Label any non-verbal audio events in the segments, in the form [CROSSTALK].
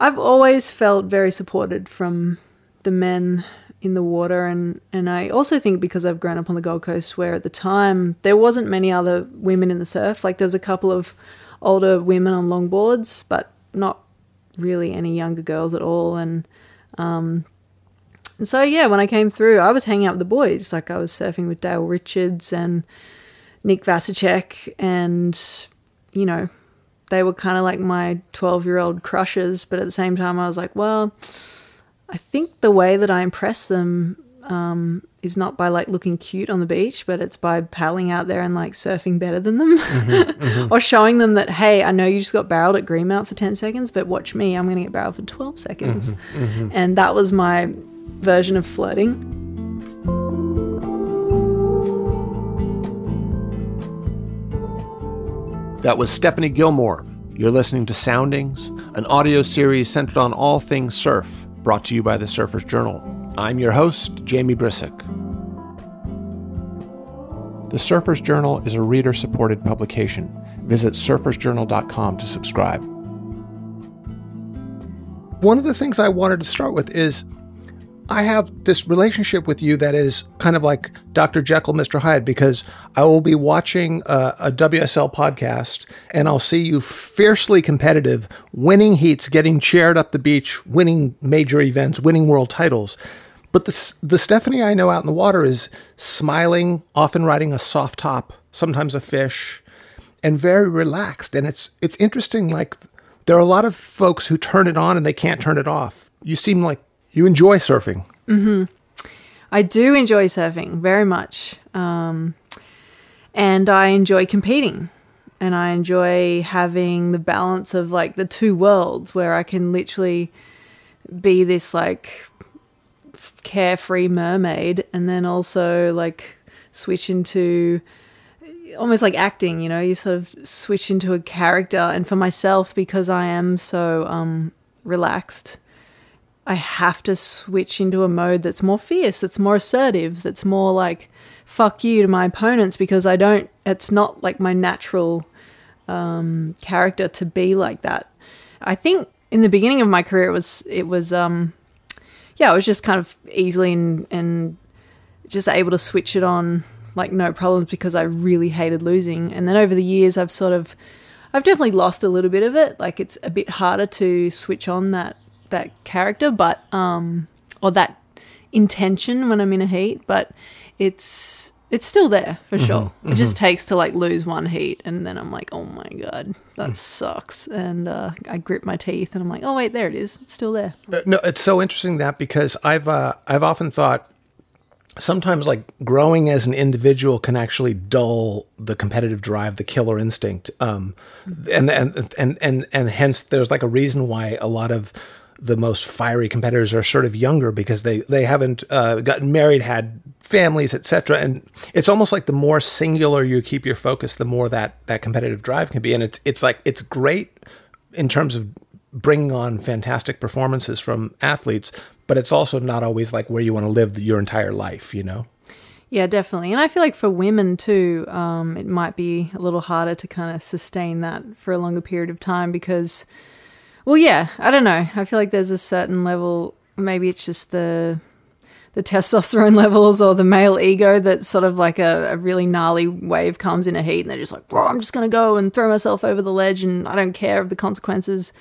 I've always felt very supported from the men in the water and and I also think because I've grown up on the Gold Coast where at the time there wasn't many other women in the surf. Like there's a couple of older women on longboards but not really any younger girls at all. And um and so yeah when I came through I was hanging out with the boys. Like I was surfing with Dale Richards and Nick Vasicek and you know they were kind of like my 12 year old crushes but at the same time I was like well I think the way that I impress them um, is not by like looking cute on the beach, but it's by paddling out there and like surfing better than them, mm-hmm, [LAUGHS] mm-hmm. or showing them that hey, I know you just got barreled at Greenmount for ten seconds, but watch me, I'm going to get barreled for twelve seconds, mm-hmm, mm-hmm, and that was my version of flirting. That was Stephanie Gilmore. You're listening to Soundings, an audio series centered on all things surf brought to you by the Surfer's Journal. I'm your host, Jamie Brisick. The Surfer's Journal is a reader supported publication. Visit surfersjournal.com to subscribe. One of the things I wanted to start with is I have this relationship with you that is kind of like Dr. Jekyll, Mr. Hyde, because I will be watching a, a, WSL podcast and I'll see you fiercely competitive, winning heats, getting chaired up the beach, winning major events, winning world titles. But the, the Stephanie I know out in the water is smiling, often riding a soft top, sometimes a fish, and very relaxed. And it's it's interesting. Like there are a lot of folks who turn it on and they can't turn it off. You seem like you enjoy surfing. Mm-hmm. I do enjoy surfing very much. Um, and I enjoy competing. And I enjoy having the balance of like the two worlds where I can literally be this like carefree mermaid and then also like switch into almost like acting, you know, you sort of switch into a character. And for myself, because I am so um, relaxed I have to switch into a mode that's more fierce, that's more assertive, that's more like fuck you to my opponents because I don't, it's not like my natural um, character to be like that. I think in the beginning of my career, it was, it was, um, yeah, I was just kind of easily and, and just able to switch it on like no problems because I really hated losing. And then over the years, I've sort of, I've definitely lost a little bit of it. Like it's a bit harder to switch on that that character, but um, or that intention when I'm in a heat, but it's it's still there for mm-hmm, sure. Mm-hmm. It just takes to like lose one heat, and then I'm like, oh my god, that mm. sucks, and uh, I grip my teeth, and I'm like, oh wait, there it is, it's still there. Uh, no, it's so interesting that because I've uh, I've often thought sometimes like growing as an individual can actually dull the competitive drive, the killer instinct, um, mm-hmm. and and and and and hence there's like a reason why a lot of the most fiery competitors are sort of younger because they they haven't uh, gotten married, had families, etc. And it's almost like the more singular you keep your focus, the more that that competitive drive can be. And it's it's like it's great in terms of bringing on fantastic performances from athletes, but it's also not always like where you want to live your entire life, you know. Yeah, definitely. And I feel like for women too, um, it might be a little harder to kind of sustain that for a longer period of time because well, yeah, I don't know. I feel like there's a certain level. Maybe it's just the the testosterone [LAUGHS] levels or the male ego that sort of like a, a really gnarly wave comes in a heat and they're just like, oh, I'm just gonna go and throw myself over the ledge and I don't care of the consequences.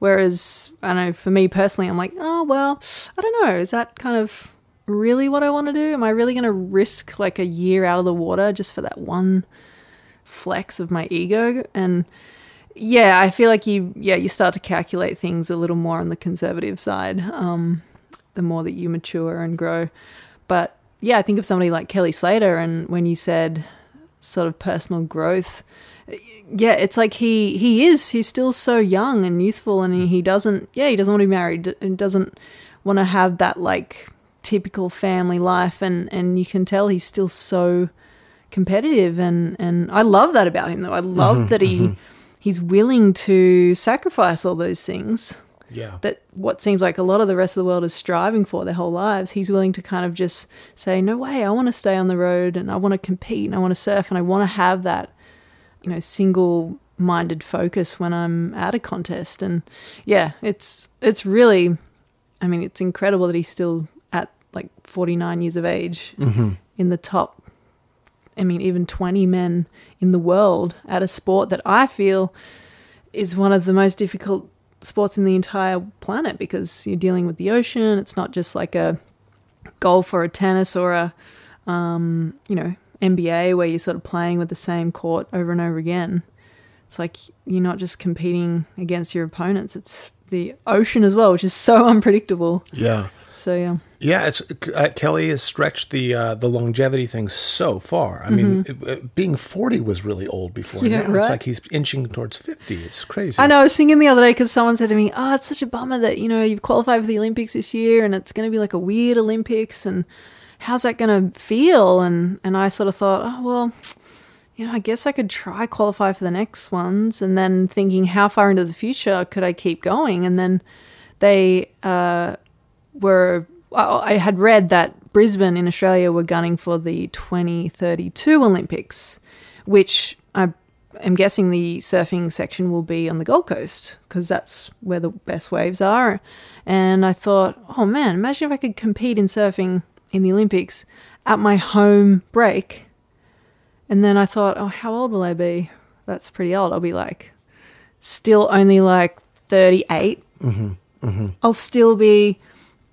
Whereas I know for me personally, I'm like, oh well, I don't know. Is that kind of really what I want to do? Am I really going to risk like a year out of the water just for that one flex of my ego? And yeah, I feel like you yeah you start to calculate things a little more on the conservative side. Um, the more that you mature and grow, but yeah, I think of somebody like Kelly Slater, and when you said sort of personal growth, yeah, it's like he he is he's still so young and youthful, and he doesn't yeah he doesn't want to be married and doesn't want to have that like typical family life, and and you can tell he's still so competitive, and and I love that about him though. I love mm-hmm, that he. Mm-hmm he's willing to sacrifice all those things. Yeah. That what seems like a lot of the rest of the world is striving for their whole lives. He's willing to kind of just say, "No way, I want to stay on the road and I want to compete and I want to surf and I want to have that, you know, single minded focus when I'm at a contest. And yeah, it's it's really, I mean, it's incredible that he's still at like 49 years of age mm-hmm. in the top. I mean, even 20 men in the world at a sport that I feel is one of the most difficult sports in the entire planet because you're dealing with the ocean. It's not just like a golf or a tennis or a, um, you know, NBA where you're sort of playing with the same court over and over again. It's like you're not just competing against your opponents. It's the ocean as well, which is so [LAUGHS] unpredictable. Yeah. So yeah, Yeah, it's uh, Kelly has stretched the uh, the longevity thing so far. I mean, it, it- being forty was really old before. Mm-hmm. Yeah, now it's like he's inching towards fifty. It's crazy. I know. I was thinking the other day because someone said to me, "Oh, it's such a bummer that you know you've qualified for the Olympics this year, and it's going to be like a weird Olympics, and how's that going to feel?" And and I sort of thought, "Oh well, you know, I guess I could try qualify for the next ones." And then thinking, how far into the future could I keep going? And then they uh, were. I I had read that Brisbane in Australia were gunning for the 2032 Olympics, which I am guessing the surfing section will be on the Gold Coast because that's where the best waves are. And I thought, oh man, imagine if I could compete in surfing in the Olympics at my home break. And then I thought, oh, how old will I be? That's pretty old. I'll be like still only like 38. Mm-hmm, mm-hmm. I'll still be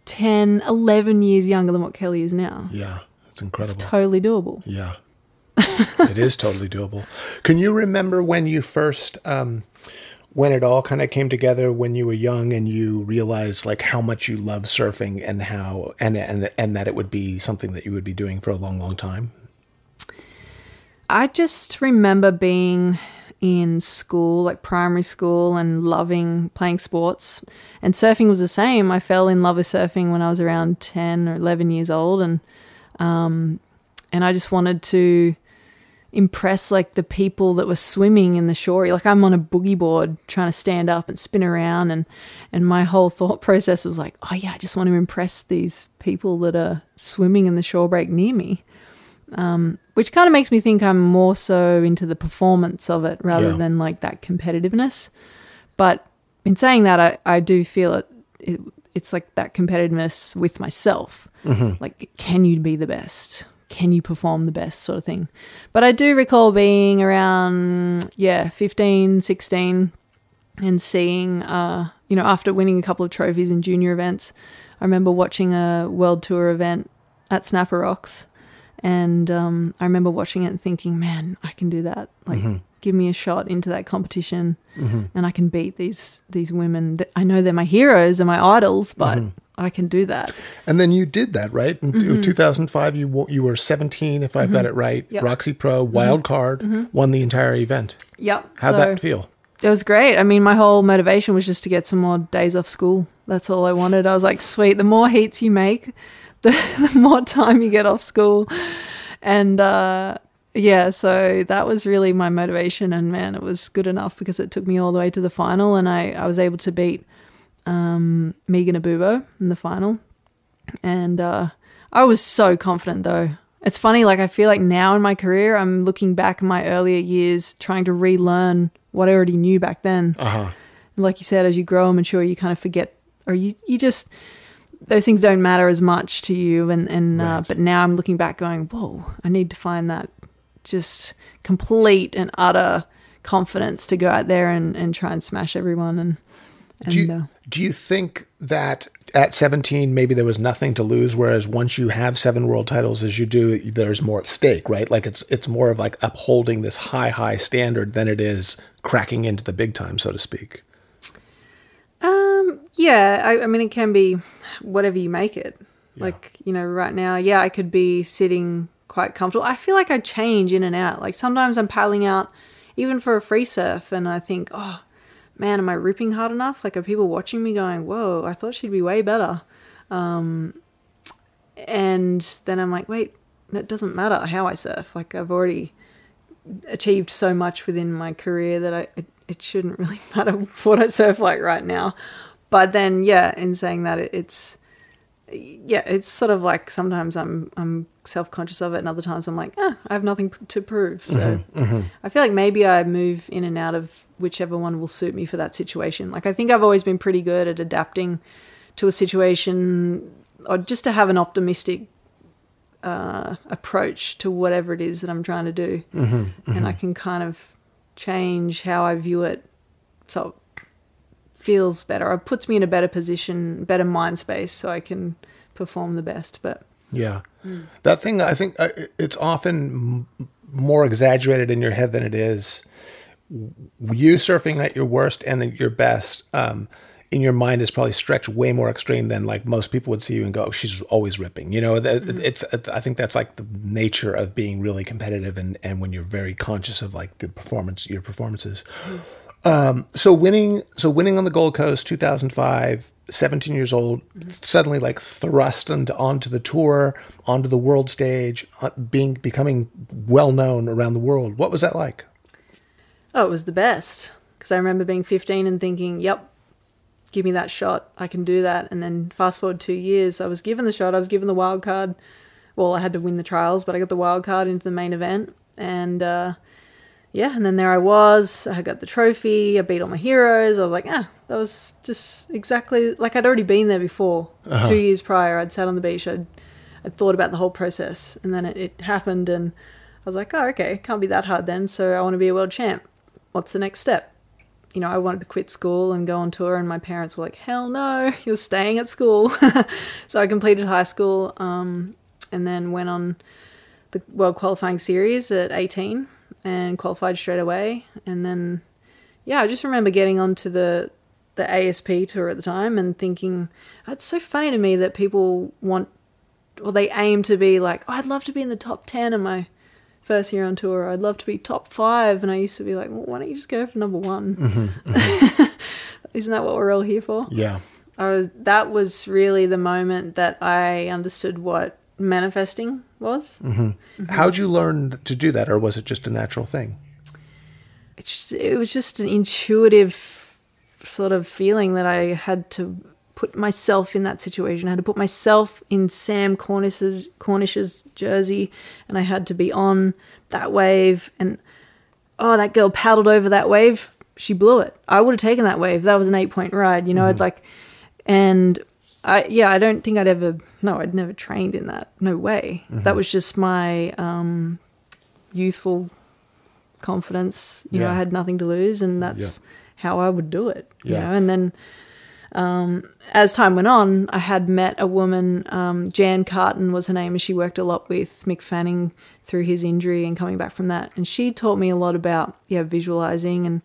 10, 11 years younger than what Kelly is now. yeah, it's It's incredible. totally doable. Yeah. [LAUGHS] it is totally doable. Can you remember when you first um when it all kind of came together when you were young and you realized like how much you love surfing and how and and and that it would be something that you would be doing for a long long time? I just remember being in school, like primary school, and loving playing sports. And surfing was the same. I fell in love with surfing when I was around 10 or 11 years old. And, um, and I just wanted to impress like the people that were swimming in the shore. Like I'm on a boogie board trying to stand up and spin around and and my whole thought [LAUGHS] process was like, oh yeah, I just want to impress these people that are swimming in the shore break near me which kind of makes me think I'm more so into the performance of it rather Yeah. than like that competitiveness. But in saying that, I, I do feel it, it. It's like that competitiveness with myself. Like, can you be the best? Can you perform the best, sort of thing. But I do recall being around, yeah, 15, 16, and seeing, uh, you know, after winning a couple of trophies in junior events, I remember watching a world tour event at Snapper Rocks, and um, I remember watching it and thinking, man, I can do that. Like, mm-hmm. give me a shot into that competition, mm-hmm. and I can beat these these women. I know they're my heroes and my idols, but mm-hmm. I can do that. And then you did that, right? In Mm-hmm. 2005 you you were 17 if I've got it right. Yep. Roxy Pro wild card won the entire event. Yep. How'd so that feel? It was great. I mean, my whole motivation was just to get some more days off school. That's all I wanted. I was like, sweet, the more heats you make, the, [LAUGHS] the more time you get off school. And uh, yeah, so that was really my motivation. And man, it was good enough because it took me all the way to the final. And I, I was able to beat um, Megan Abubo in the final. And uh, I was so confident though. It's funny, like I feel like now in my career, I'm looking back in my earlier years, trying to relearn what I already knew back then. Uh-huh. Like you said, as you grow and mature, you kind of forget, or you, you just those things don't matter as much to you. And and uh, but now I'm looking back, going, whoa, I need to find that just complete and utter confidence to go out there and, and try and smash everyone. And and Do you, uh, do you think that at 17 maybe there was nothing to lose whereas once you have seven world titles as you do there's more at stake right like it's it's more of like upholding this high high standard than it is cracking into the big time so to speak yeah, I, I mean, it can be whatever you make it. Like, you know, right now, yeah, I could be sitting quite comfortable. I feel like I change in and out. Like, sometimes I'm paddling out, even for a free surf, and I think, oh, man, am I ripping hard enough? Like, are people watching me going, whoa, I thought she'd be way better? Um, and then I'm like, wait, it doesn't matter how I surf. Like, I've already achieved so much within my career that I it, it shouldn't really [LAUGHS] matter what I surf like right now. But then, yeah, in saying that, it, it's yeah, it's sort of like sometimes I'm I'm self conscious of it, and other times I'm like, ah, I have nothing pr- to prove. So I feel like maybe I move in and out of whichever one will suit me for that situation. Like I think I've always been pretty good at adapting to a situation, or just to have an optimistic uh, approach to whatever it is that I'm trying to do, and I can kind of change how I view it, so feels better. It puts me in a better position, better mind space, so I can perform the best. But Yeah. That thing, I think uh, it's often more exaggerated in your head than it is. You surfing at your worst and at your best, um, in your mind is probably stretched way more extreme than like most people would see you and go, oh, she's always ripping. You know, that it's, I think that's like the nature of being really competitive and, and when you're very conscious of like the performance, your performances. Um, so winning, so winning on the Gold Coast, 2005, 17 years old, suddenly like thrust into, onto the tour, onto the world stage, uh, being becoming well known around the world. What was that like? Oh, it was the best. Because I remember being 15 and thinking, yep, give me that shot. I can do that. And then fast forward two years, I was given the shot. I was given the wild card. Well, I had to win the trials, but I got the wild card into the main event. And uh, yeah, and then there I was. I got the trophy. I beat all my heroes. I was like, ah, that was just exactly like I'd already been there before. Two years prior, I'd sat on the beach. I'd, I'd thought about the whole process. And then it, it happened. And I was like, oh, okay, can't be that hard then. So I want to be a world champ what's the next step? You know, I wanted to quit school and go on tour, and my parents were like, hell no, [LAUGHS] you're staying at school. [LAUGHS] so I completed high school um, and then went on the World Qualifying Series at 18 and qualified straight away. And then, yeah, I just remember getting onto the the ASP tour at the time and thinking, it's so funny to me that people want, or they aim to be like, oh, I'd love to be in the top 10 in my first year on tour. I'd love to be top five. And I used to be like, well, why don't you just go for number one? Mm-hmm, mm-hmm. [LAUGHS] Isn't that what we're all here for? Yeah. I was, that was really the moment that I understood what manifesting was. Mm-hmm. Mm-hmm. How'd you learn to do that, or was it just a natural thing? It's, it was just an intuitive sort of feeling that I had to put myself in that situation. I had to put myself in Sam Cornish's, Cornish's jersey, and I had to be on that wave. And oh, that girl paddled over that wave. She blew it. I would have taken that wave. That was an eight point ride. You know, it's mm-hmm. like, and I yeah, I don't think I'd ever. No, I'd never trained in that. No way. That was just my um, youthful confidence. You know, I had nothing to lose, and that's how I would do it. You Yeah. know, and then as time went on, I had met a woman, um, Jan Carton was her name, and she worked a lot with Mick Fanning through his injury and coming back from that. And she taught me a lot about yeah visualizing and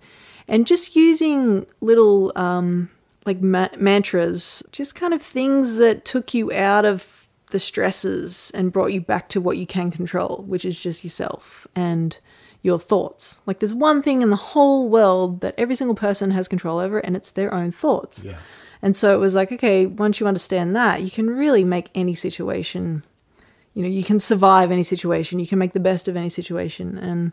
and just using little um, like ma- mantras, just kind of things that took you out of the stresses and brought you back to what you can control, which is just yourself and your thoughts. Like there's one thing in the whole world that every single person has control over, and it's their own thoughts. Yeah. And so it was like, okay, once you understand that, you can really make any situation, you know, you can survive any situation, you can make the best of any situation. And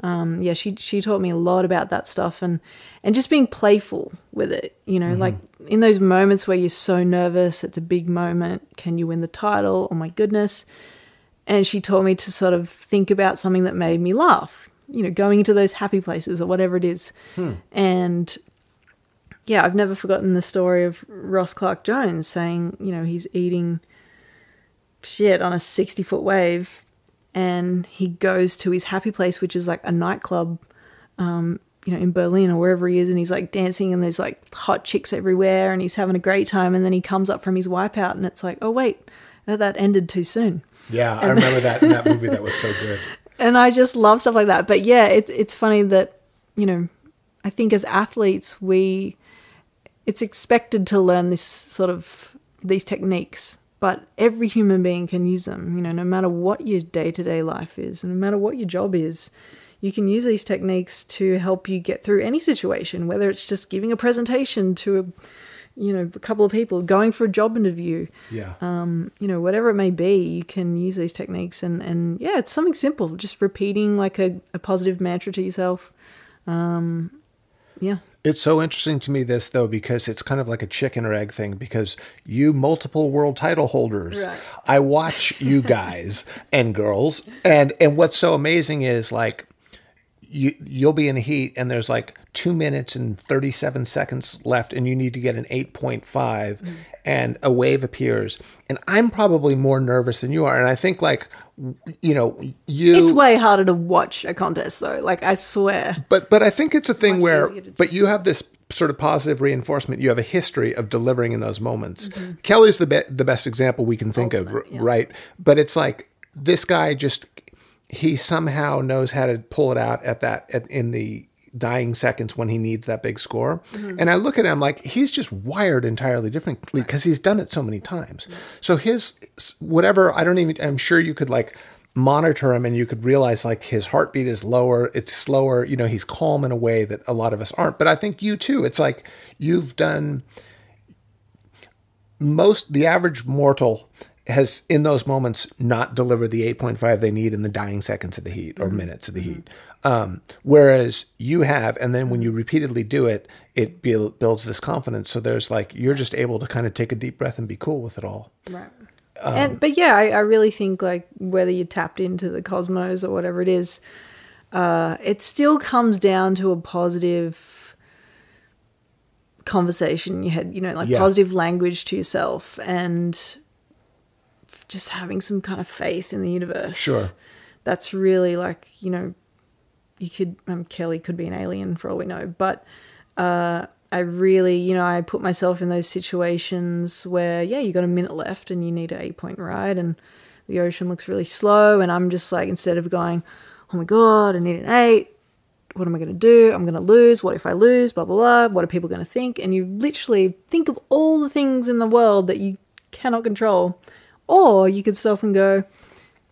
um, yeah, she she taught me a lot about that stuff and and just being playful with it. You know, like in those moments where you're so nervous, it's a big moment. Can you win the title? Oh my goodness! And she taught me to sort of think about something that made me laugh. You know, going into those happy places or whatever it is. And yeah, I've never forgotten the story of Ross Clarke-Jones saying, you know, he's eating shit on a 60 foot wave and he goes to his happy place, which is like a nightclub, um, you know, in Berlin or wherever he is, and he's like dancing and there's like hot chicks everywhere and he's having a great time. And then he comes up from his wipeout and it's like, oh, wait, that ended too soon. Yeah, I remember that in that movie. That was so good. [LAUGHS] and I just love stuff like that. But yeah, it, it's funny that you know, I think as athletes we, it's expected to learn this sort of these techniques, but every human being can use them. You know, no matter what your day to day life is, and no matter what your job is, you can use these techniques to help you get through any situation. Whether it's just giving a presentation to a you know a couple of people going for a job interview Yeah. um, you know, whatever it may be, you can use these techniques and, and yeah, it's something simple, just repeating like a, a positive mantra to yourself. Um, yeah. It's so interesting to me this though because it's kind of like a chicken or egg thing because you multiple world title holders Right. I watch you [LAUGHS] guys and girls and and what's so amazing is like you you'll be in heat and there's like 2 minutes and 37 seconds left and you need to get an 8.5 mm. and a wave appears. And I'm probably more nervous than you are. And I think like you know you It's way harder to watch a contest though. Like I swear. but but I think it's a thing Much where but you have this sort of positive reinforcement. You have a history of delivering in those moments. Mm-hmm. Kelly's the be- the best example we can think of, Ultimate, yeah. right? But it's like this guy just he somehow knows how to pull it out at that at, in the dying seconds when he needs that big score. Mm-hmm. And I look at him like he's just wired entirely differently because he's done it so many times. So his whatever I don't even I'm sure you could like monitor him and you could realize like his heartbeat is lower, it's slower, you know, he's calm in a way that a lot of us aren't. But I think you too. It's like you've done most the average mortal has in those moments not delivered the 8.5 they need in the dying seconds of the heat or minutes of the heat um, whereas you have and then when you repeatedly do it it buil- builds this confidence so there's like you're just able to kind of take a deep breath and be cool with it all Right. Um, and but yeah, I, I really think like whether you tapped into the cosmos or whatever it is, uh, it still comes down to a positive conversation you had, you know, like Yeah. positive language to yourself and just having some kind of faith in the universe. Sure. That's really like, you know, you could um, Kelly could be an alien for all we know, but uh, I really, you know, I put myself in those situations where, yeah, you got a minute left and you need an eight point ride, and the ocean looks really slow, and I'm just like, instead of going, oh my god, I need an eight, what am I going to do? I'm going to lose. What if I lose? Blah blah blah. What are people going to think? And you literally think of all the things in the world that you cannot control, or you could stop and go,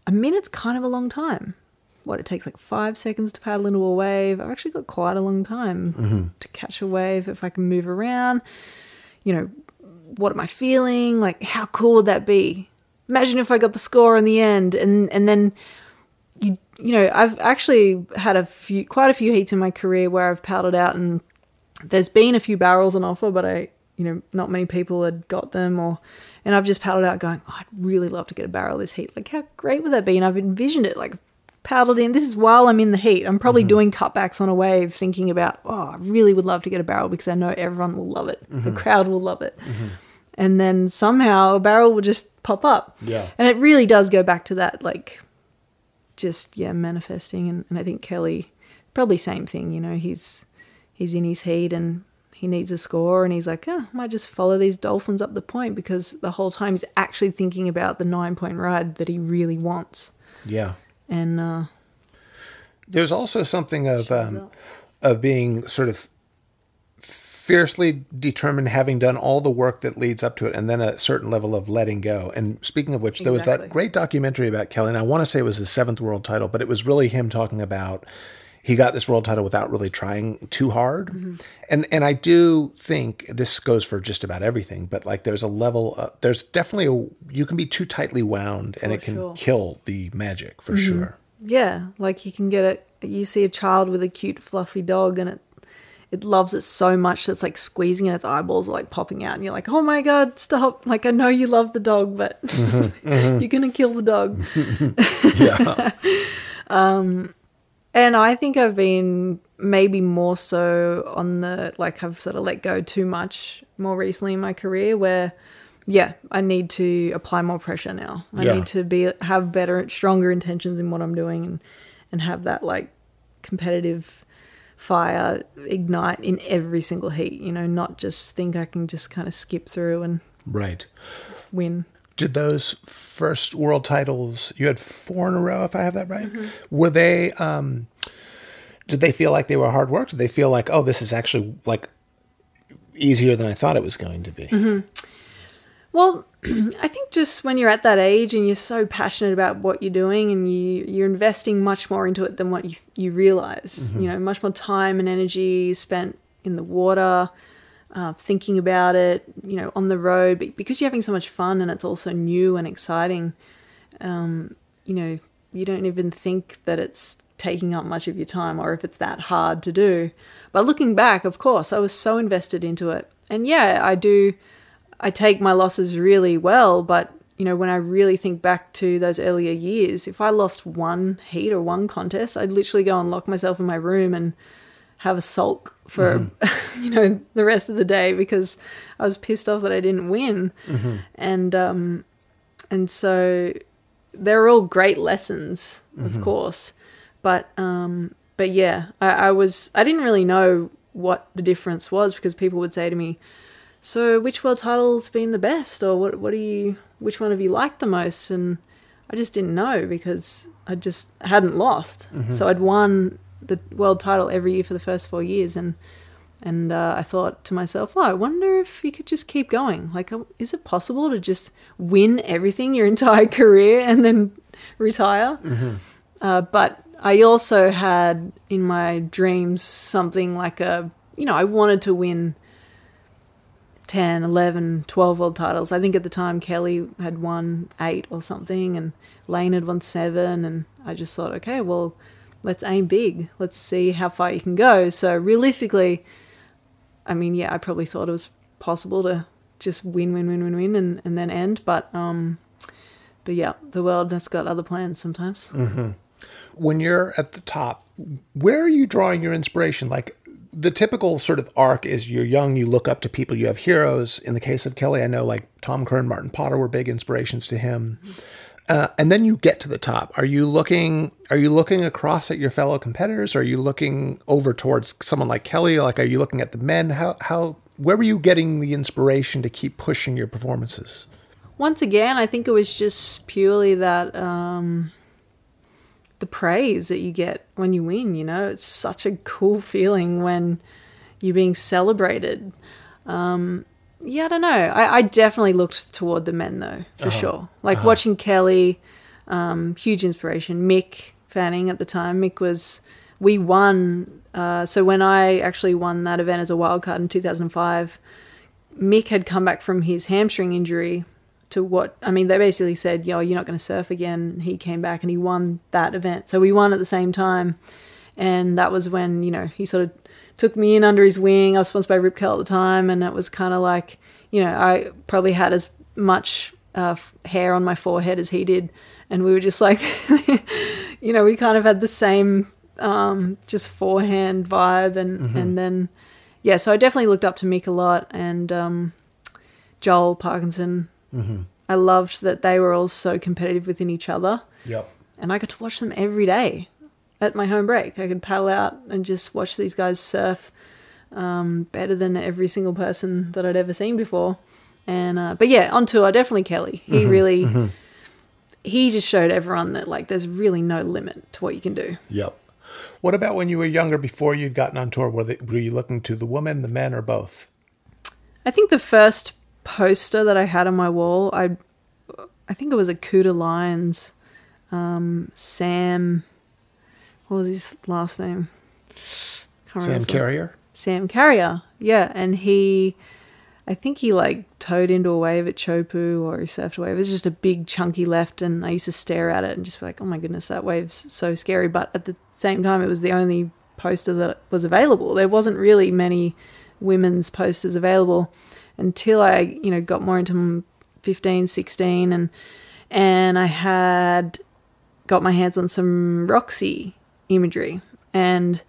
a minute's kind of a long time. What it takes like five seconds to paddle into a wave. I've actually got quite a long time mm-hmm. to catch a wave if I can move around. You know, what am I feeling? Like, how cool would that be? Imagine if I got the score in the end, and and then you you know I've actually had a few quite a few heats in my career where I've paddled out and there's been a few barrels on offer, but I you know not many people had got them or and I've just paddled out going oh, I'd really love to get a barrel this heat like how great would that be and I've envisioned it like paddled in. This is while I'm in the heat. I'm probably mm-hmm. doing cutbacks on a wave thinking about oh I really would love to get a barrel because I know everyone will love it. The mm-hmm. crowd will love it. Mm-hmm. And then somehow a barrel will just pop up. Yeah. and it really does go back to that like just yeah manifesting. And, and i think kelly probably same thing you know he's he's in his heat and he needs a score and he's like oh, i might just follow these dolphins up the point because the whole time he's actually thinking about the nine point ride that he really wants. Yeah and uh There's also something of um, of being sort of fiercely determined, having done all the work that leads up to it, and then a certain level of letting go. And speaking of which, there was that great documentary about Kelly, and I want to say it was his seventh world title, but it was really him talking about he got this world title without really trying too hard. Mm-hmm. And and I do think this goes for just about everything, but like there's a level, uh, there's definitely a you can be too tightly wound, and For it can sure. kill the magic for sure. yeah like you can get it you see a child with a cute fluffy dog and it it loves it so much that it's like squeezing and its eyeballs are like popping out and you're like oh my god stop like i know you love the dog but [LAUGHS] you're gonna kill the dog [LAUGHS] Yeah. [LAUGHS] and i think i've been maybe more so on the like i've sort of let go too much more recently in my career where yeah i need to apply more pressure now i Yeah. need to be have better stronger intentions in what i'm doing and and have that like competitive fire ignite in every single heat you know not just think i can just kind of skip through and right. win Did those first world titles you had four in a row, if I have that right? Mm-hmm. Were they? um Did they feel like they were hard work? Did they feel like, oh, this is actually like easier than I thought it was going to be? Mm-hmm. Well, [CLEARS THROAT] I think just when you're at that age and you're so passionate about what you're doing and you you're investing much more into it than what you you realize. Mm-hmm. You know, much more time and energy spent in the water, uh, thinking about it. You know, on the road, but because you're having so much fun and it's also new and exciting. Um, you know, you don't even think that it's taking up much of your time or if it's that hard to do. But looking back, of course, I was so invested into it. And yeah, I do I take my losses really well, but you know, when I really think back to those earlier years, if I lost one heat or one contest, I'd literally go and lock myself in my room and have a sulk for mm-hmm. [LAUGHS] you know the rest of the day because I was pissed off that I didn't win, mm-hmm. and um, and so they're all great lessons, mm-hmm. of course, but um, but yeah, I, I was I didn't really know what the difference was because people would say to me, "So which world title's been the best, or what what do you which one have you liked the most?" And I just didn't know because I just hadn't lost, mm-hmm. so I'd won the world title every year for the first four years, and and uh, I thought to myself, oh, I wonder if you could just keep going. Like, um, is it possible to just win everything your [LAUGHS] entire career and then retire? Mm-hmm. Uh, but I also had in my dreams something like a, you know, I wanted to win 10, 11, 12 world titles. I think at the time Kelly had won eight or something, and Layne had won seven. And I just thought, okay, well, let's aim big. Let's see how far you can go. So realistically, I mean, yeah, I probably thought it was possible to just win, win, win, win, win, and, and then end. But um, but yeah, the world has got other plans sometimes. Mm-hmm. When you're at the top, where are you drawing your inspiration? Like the typical sort of arc is you're young, you look up to people, you have heroes. In the case of Kelly, I know like Tom Curren and Martin Potter were big inspirations to him. Mm-hmm uh, and then you get to the top. Are you looking? Are you looking across at your fellow competitors? Are you looking over towards someone like Kelly? Like, are you looking at the men? How how where were you getting the inspiration to keep pushing your performances? Once again, I think it was just purely that um, the praise that you get when you win. You know, it's such a cool feeling when you're being celebrated. Um, yeah, I don't know. I, I definitely looked toward the men though, for uh-huh. sure. Like uh-huh. watching Kelly, um, huge inspiration. Mick Fanning at the time. Mick was, we won. Uh, so when I actually won that event as a wildcard in 2005, Mick had come back from his hamstring injury to what I mean, they basically said, "Yo, you're not going to surf again." And he came back and he won that event. So we won at the same time, and that was when you know he sort of took me in under his wing. I was sponsored by Rip Curl at the time, and it was kind of like, you know, I probably had as much uh, hair on my forehead as he did, and we were just like, [LAUGHS] you know, we kind of had the same um, just forehand vibe, and mm-hmm. and then yeah, so I definitely looked up to Mick a lot, and um, Joel Parkinson. Mm-hmm. I loved that they were all so competitive within each other. Yep. And I got to watch them every day at my home break. I could paddle out and just watch these guys surf um, better than every single person that I'd ever seen before. And uh, but yeah, on tour, definitely Kelly. He mm-hmm, really mm-hmm. he just showed everyone that like there's really no limit to what you can do. Yep. What about when you were younger, before you'd gotten on tour? Were, they, were you looking to the women, the men, or both? I think the first poster that I had on my wall, I I think it was a Coup de Lions, um, Sam what was his last name? Sam Carrier. Sam Carrier, yeah, and he, I think he like towed into a wave at Chopu or he surfed a wave. It was just a big chunky left, and I used to stare at it and just be like, oh my goodness, that wave's so scary. But at the same time, it was the only poster that was available. There wasn't really many women's posters available until I, you know, got more into 15, 16 and and I had got my hands on some Roxy imagery and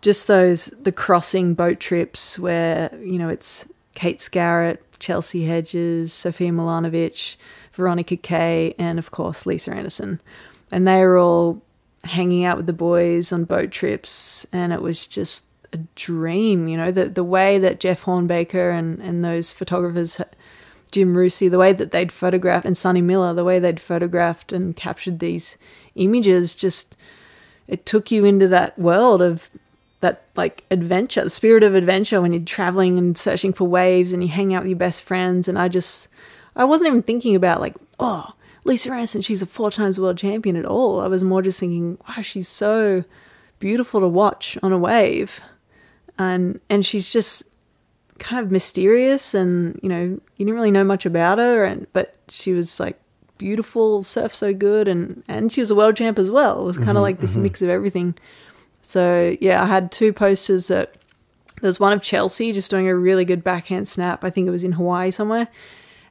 just those the crossing boat trips where you know it's Kate Skarratt, Chelsea Hedges, Sofia Mulanovich, Veronica Kay, and of course Lisa Andersen, and they were all hanging out with the boys on boat trips, and it was just a dream. You know the the way that Jeff Hornbaker and and those photographers. Jim Russi, the way that they'd photographed, and Sonny Miller, the way they'd photographed and captured these images, just it took you into that world of that like adventure, the spirit of adventure when you're traveling and searching for waves and you hang out with your best friends. And I just, I wasn't even thinking about like, oh, Lisa Andersen, she's a four times world champion at all. I was more just thinking, wow, she's so beautiful to watch on a wave. And, and she's just kind of mysterious and, you know, you didn't really know much about her. And, but she was like beautiful, surf so good, and and she was a world champ as well. It was kind of mm-hmm, like this mm-hmm. mix of everything. So yeah, I had two posters that there was one of Chelsea just doing a really good backhand snap. I think it was in Hawaii somewhere.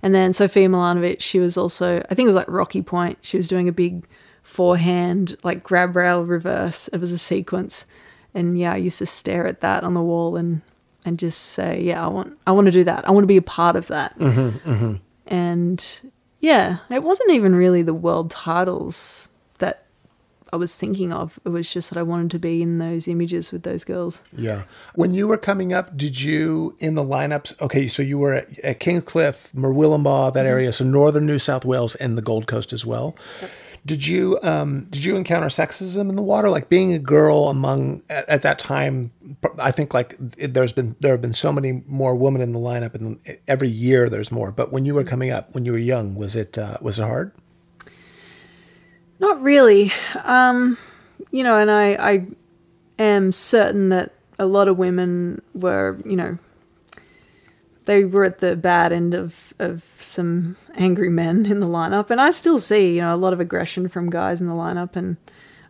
And then Sofia Mulanovich, she was also, I think it was like Rocky Point. She was doing a big forehand, like grab rail reverse. It was a sequence. And yeah, I used to stare at that on the wall and, and just say, yeah, I want, I want to do that. I want to be a part of that. Mm-hmm, and yeah, it wasn't even really the world titles that I was thinking of. It was just that I wanted to be in those images with those girls. Yeah. When you were coming up, did you in the lineups? Okay, so you were at, at Kingscliff, Murwillumbah, that mm-hmm. area, so northern New South Wales and the Gold Coast as well. Did you um, did you encounter sexism in the water? Like being a girl among at, at that time, I think like it, there's been there have been so many more women in the lineup, and every year there's more. But when you were coming up, when you were young, was it uh, was it hard? Not really. Um, you know, and I, I am certain that a lot of women were, you know, they were at the bad end of, of some angry men in the lineup. And I still see, you know, a lot of aggression from guys in the lineup. And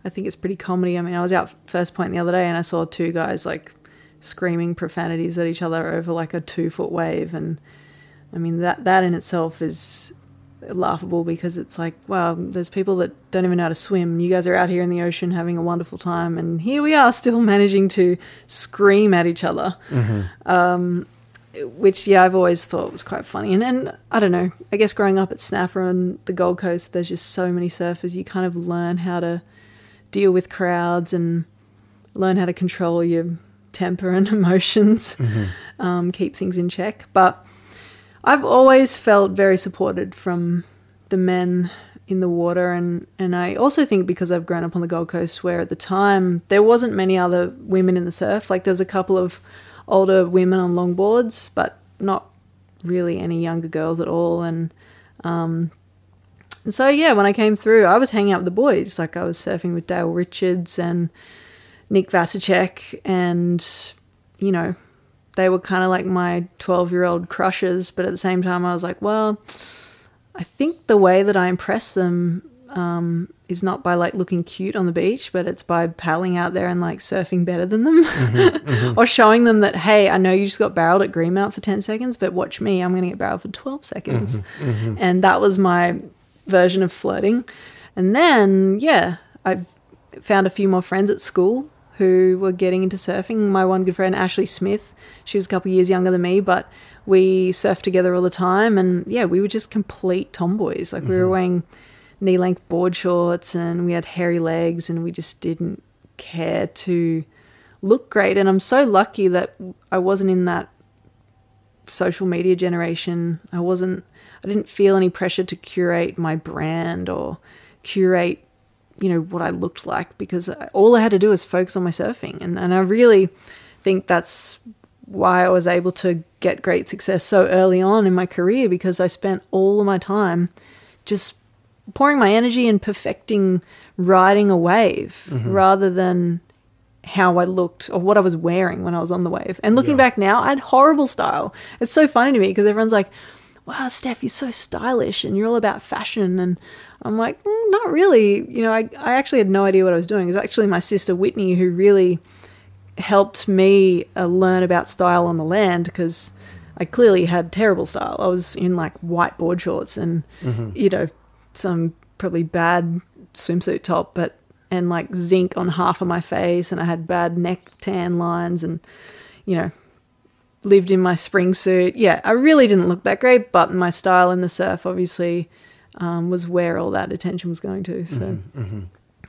I think it's pretty comedy. I mean, I was out first point the other day and I saw two guys like screaming profanities at each other over like a two foot wave. And I mean, that, that in itself is laughable because it's like, wow, there's people that don't even know how to swim. You guys are out here in the ocean having a wonderful time, and here we are still [LAUGHS] managing to scream at each other. Um, which, yeah, I've always thought was quite funny. And then, I don't know, I guess growing up at Snapper on the Gold Coast, there's just so many surfers. You kind of learn how to deal with crowds and learn how to control your temper and [LAUGHS] emotions, um, keep things in check. But I've always felt very supported from the men in the water and and I also think because I've grown up on the Gold Coast where at the time there wasn't many other women in the surf like there's a couple of older women on longboards but not really any younger girls at all. And um and so yeah when I came through I was hanging out with the boys. Like I was surfing with Dale Richards and Nick Vasicek and you know they were kind of like my 12 year old crushes, but at the same time, I was like, well, I think the way that I impress them um, is not by like looking cute on the beach, but it's by paddling out there and like surfing better than them mm-hmm, mm-hmm. [LAUGHS] or showing them that, hey, I know you just got barreled at Greenmount for 10 seconds, but watch me, I'm going to get barreled for 12 seconds. Mm-hmm, and that was my version of flirting. And then, yeah, I found a few more friends at school who were getting into surfing. My one good friend, Ashley Smith, she was a couple years younger than me, but we surfed together all the time. And yeah, we were just complete tomboys. Like we were wearing knee length board shorts and we had hairy legs and we just didn't care to look great. And I'm so lucky that I wasn't in that social media generation. I wasn't, I didn't feel any pressure to curate my brand or curate you know what I looked like because all I had to do was focus on my surfing and, and I really think that's why I was able to get great success so early on in my career because I spent all of my time just pouring my energy and perfecting riding a wave rather than how I looked or what I was wearing when I was on the wave. And looking Yeah. back now, I had horrible style. It's so funny to me because everyone's like, wow, Steph, you're so stylish and you're all about fashion. And I'm like, "Mm, not really. You know, I, I actually had no idea what I was doing. It was actually my sister Whitney who really helped me uh, learn about style on the land because I clearly had terrible style. I was in like white board shorts and, you know, some probably bad swimsuit top, but and like zinc on half of my face, and I had bad neck tan lines, and you know, lived in my spring suit. Yeah, I really didn't look that great, but my style in the surf obviously um, was where all that attention was going to. So,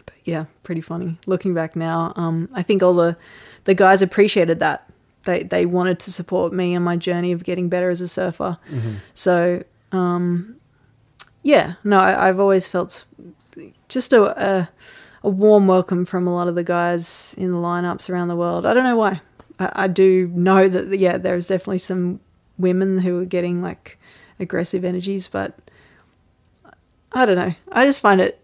but yeah, pretty funny looking back now. Um, I think all the the guys appreciated that. They they wanted to support me on my journey of getting better as a surfer. So, um, yeah, no, I, I've always felt just a, a a warm welcome from a lot of the guys in the lineups around the world. I don't know why. I, I do know that yeah, there's definitely some women who are getting like aggressive energies, but I don't know. I just find it.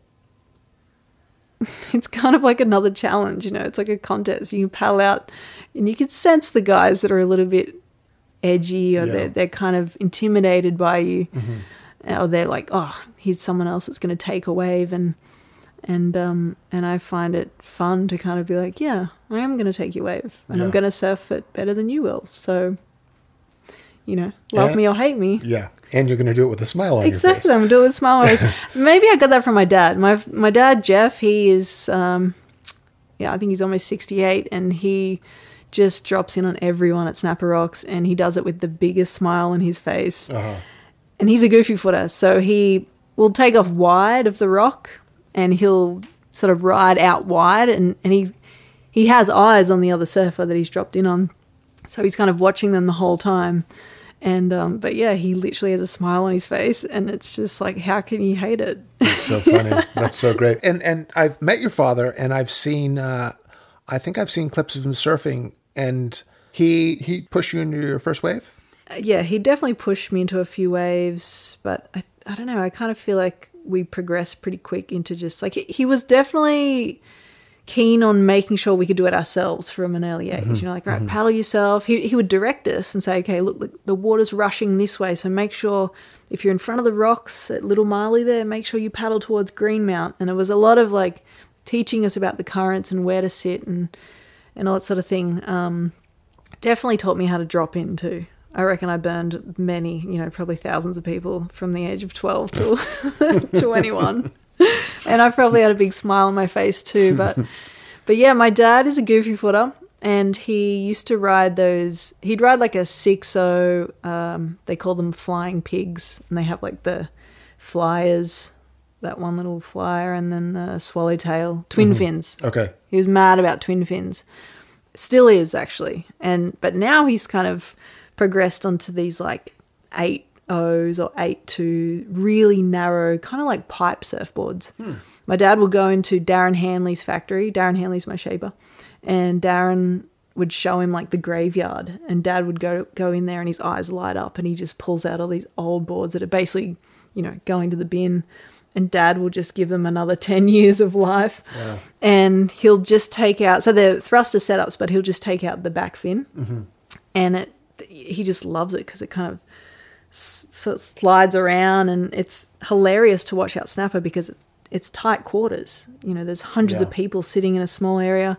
[LAUGHS] It's kind of like another challenge, you know. It's like a contest. You can paddle out, and you can sense the guys that are a little bit edgy or Yeah. they're they're kind of intimidated by you. Mm-hmm. Or they're like, oh, here's someone else that's going to take a wave, and and um and I find it fun to kind of be like, yeah, I am going to take your wave, and I'm going to surf it better than you will. So, you know, love Yeah. me or hate me. Yeah. And you're going to do it with a smile on Exactly, your I'm doing it with a smile on my face. [LAUGHS] Maybe I got that from my dad. My my dad Jeff, he is, um, yeah, I think he's almost sixty eight, and he just drops in on everyone at Snapper Rocks, and he does it with the biggest smile on his face. face. Uh-huh. And he's a goofy footer, so he will take off wide of the rock, and he'll sort of ride out wide, and and he he has eyes on the other surfer that he's dropped in on, so he's kind of watching them the whole time. And um, but yeah, he literally has a smile on his face, and it's just like, how can you hate it? That's so funny. [LAUGHS] That's so great. And and I've met your father, and I've seen. Uh, I think I've seen clips of him surfing, and he he pushed you into your first wave. Uh, yeah, he definitely pushed me into a few waves, but I, I don't know. I kind of feel like we progressed pretty quick into just like he, he was definitely keen on making sure we could do it ourselves from an early age. Mm-hmm. You know, like right, mm-hmm. paddle yourself. He he would direct us and say, okay, look, the, the water's rushing this way, so make sure if you're in front of the rocks at Little Marley there, make sure you paddle towards Greenmount. And it was a lot of like teaching us about the currents and where to sit and and all that sort of thing. Um, definitely taught me how to drop in too. I reckon I burned many, you know, probably thousands of people from the age of 12 to [LAUGHS] [LAUGHS] 21. and I probably had a big smile on my face too, but [LAUGHS] but yeah, my dad is a goofy footer and he used to ride those he'd ride like a 6.0 um they call them flying pigs and they have like the flyers that one little flyer and then the swallowtail twin fins Okay. he was mad about twin fins. Still is actually. And but now he's kind of progressed onto these like eight O's or eight two really narrow, kind of like pipe surfboards. Hmm. My dad will go into Darren Handley's factory. Darren Handley's my shaper. And Darren would show him like the graveyard and dad would go go in there and his eyes light up and he just pulls out all these old boards that are basically, you know, going to the bin and dad will just give them another [LAUGHS] 10 years of life Wow. and he'll just take out so they're thruster setups but he'll just take out the back fin mm-hmm. and it he just loves it because it kind of slides around and it's hilarious to watch out snapper because it's tight quarters. You know there's hundreds of people sitting in a small area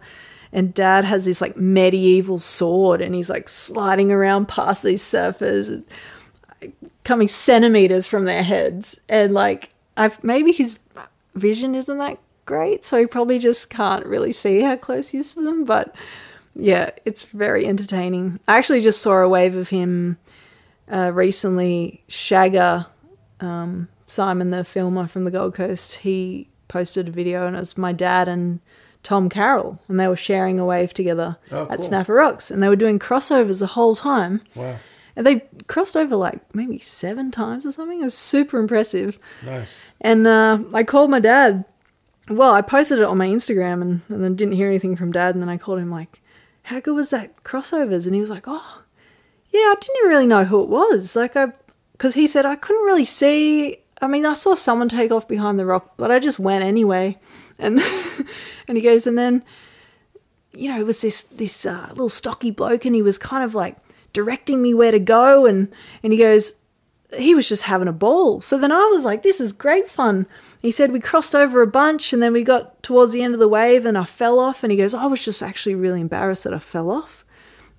and dad has this like medieval sword and he's like sliding around past these surfers coming centimeters from their heads. And like I've maybe his vision isn't that great so he probably just can't really see how close he is to them but yeah it's very entertaining I actually just saw a wave of him uh, recently Shagger um, Simon the filmer from the Gold Coast he posted a video and it was my dad and Tom Carroll and they were sharing a wave together Oh, at cool. Snapper Rocks and they were doing crossovers the whole time Wow. and they crossed over like maybe seven times or something. It was super impressive. Nice. And uh, I called my dad. Well, I posted it on my Instagram and, and then didn't hear anything from dad. And then I called him like, how good was that crossovers? And he was like, oh, yeah, I didn't really know who it was. Like I, because he said I couldn't really see. I mean, I saw someone take off behind the rock, but I just went anyway. And [LAUGHS] and he goes, and then you know, it was this this uh, little stocky bloke, and he was kind of like directing me where to go, and and he goes, he was just having a ball. So then I was like, this is great fun. He said we crossed over a bunch, and then we got towards the end of the wave, and I fell off, and he goes, I was just actually really embarrassed that I fell off,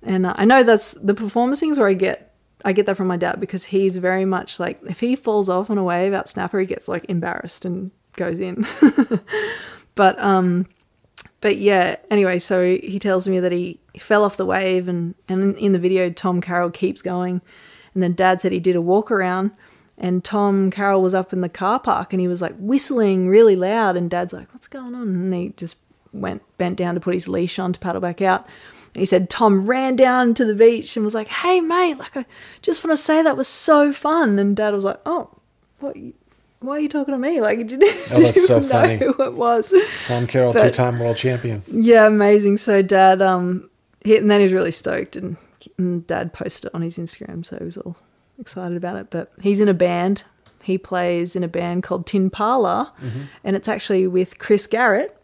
and uh, I know that's the performance things where I get. I get that from my dad because he's very much like if he falls off on a wave out snapper, he gets like embarrassed and goes in. [LAUGHS] but um, but yeah, anyway, so he, tells me that he, fell off the wave, and, and in the video, Tom Carroll keeps going. And then dad said he did a walk around, and Tom Carroll was up in the car park and he was like whistling really loud. And dad's like, What's going on? And he just went, bent down to put his leash on to paddle back out. And he said, Tom ran down to the beach and was like, Hey, mate, like, I just want to say that was so fun. And dad was like, Oh, what? Why are you talking to me? Like, did, [LAUGHS] did Oh, you so know funny. who it was? Tom Carroll, But- two-time world champion. Yeah, amazing. So dad, um, he, and then he's really stoked, and, and dad posted it on his Instagram, so he was all excited about it. But he's in a band. He plays in a band called Tin Parlor, and it's actually with Chris Garrett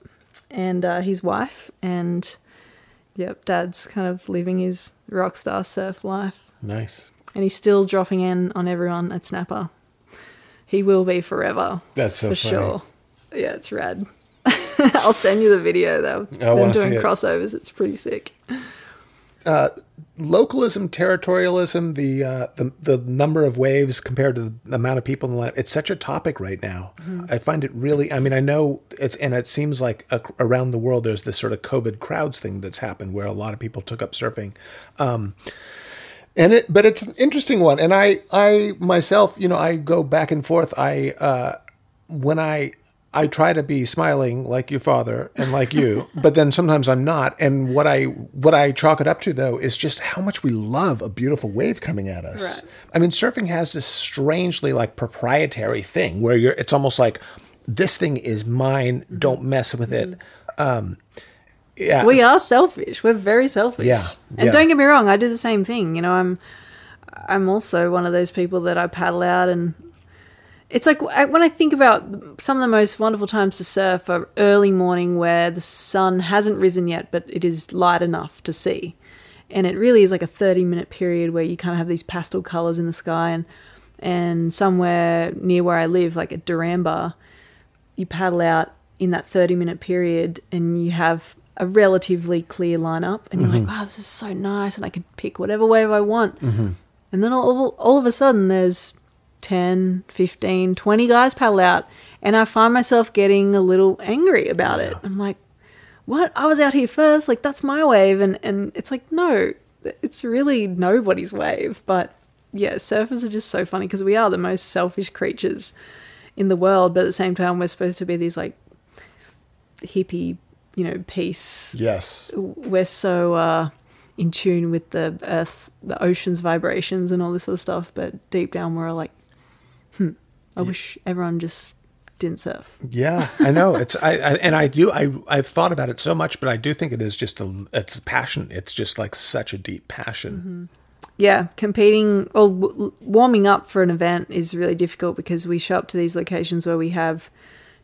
and uh, his wife. And yep, dad's kind of living his rock star surf life, Nice. and he's still dropping in on everyone at Snapper. he will be forever. That's so for funny. sure. Yeah, it's rad. [LAUGHS] I'll send you the video though. I Them doing crossovers. It's pretty sick. Localism, territorialism, the, uh, the the number of waves compared to the amount of people in the land. It's such a topic right now. I find it really. I mean, I know it's and it seems like a, around the world there's this sort of COVID crowds thing that's happened where a lot of people took up surfing. Um, and it, but it's an interesting one. And I, I myself, you know, I go back and forth. I, uh, when I, I try to be smiling like your father and like you, [LAUGHS] but then sometimes I'm not. And what I, what I chalk it up to though is just how much we love a beautiful wave coming at us. Right. I mean, surfing has this strangely like proprietary thing where you're, it's almost like this thing is mine. Don't mess with it. Um, yeah. We are selfish. We're very selfish. Yeah, And yeah. don't get me wrong, I do the same thing. You know, I'm I'm also one of those people that I paddle out and it's like when I think about some of the most wonderful times to surf are early morning where the sun hasn't risen yet, but it is light enough to see. And it really is like a 30 minute period where you kind of have these pastel colors in the sky and and somewhere near where I live, like at Duranbah, you paddle out in that 30 minute period and you have a relatively clear lineup and you're like, mm-hmm. wow, this is so nice and I can pick whatever wave I want. Mm-hmm. And then all, all of a sudden there's 10, 15, 20 guys paddle out and I find myself getting a little angry about it. I'm like, what? I was out here first. Like, that's my wave. And, and it's like, no, it's really nobody's wave. But yeah, surfers are just so funny because we are the most selfish creatures in the world. But at the same time, we're supposed to be these like hippie, you know, peace. yes. We're so uh, in tune with the earth, the ocean's vibrations and all this sort of stuff. But deep down, we're like, hmm, I wish everyone just didn't surf. Yeah, I know. It's I, I and I do I I've thought about it so much, but I do think it is just a it's passion. It's just like such a deep passion. yeah, competing or w- warming up for an event is really difficult because we show up to these locations where we have,